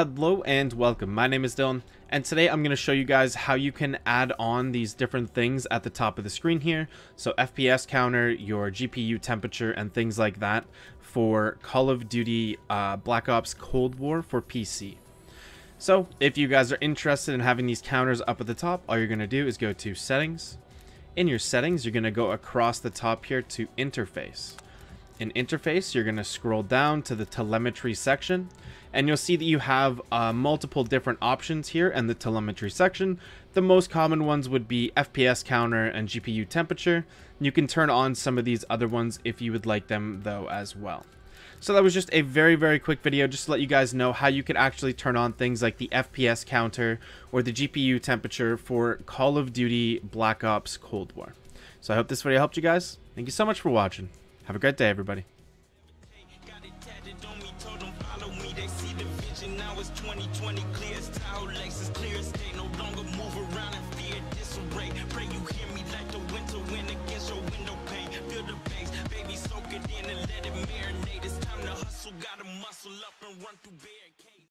Hello and welcome, my name is Dylan, and today I'm going to show you guys how you can add on these different things at the top of the screen here. So FPS counter, your GPU temperature, and things like that for Call of Duty uh, Black Ops Cold War for PC. So if you guys are interested in having these counters up at the top, all you're going to do is go to settings. In your settings, you're going to go across the top here to interface. In interface, you're going to scroll down to the telemetry section and you'll see that you have uh, multiple different options here in the telemetry section. The most common ones would be FPS counter and GPU temperature. You can turn on some of these other ones if you would like them though as well. So that was just a very, very quick video just to let you guys know how you could actually turn on things like the FPS counter or the GPU temperature for Call of Duty Black Ops Cold War. So I hope this video helped you guys. Thank you so much for watching. Have a great day, everybody. now it's 2020 clear as Tahoe Lexus clear as day no longer move around in fear disarray pray you hear me like the winter wind against your window pane feel the bass baby soak it in and let it marinate it's time to hustle gotta muscle up and run through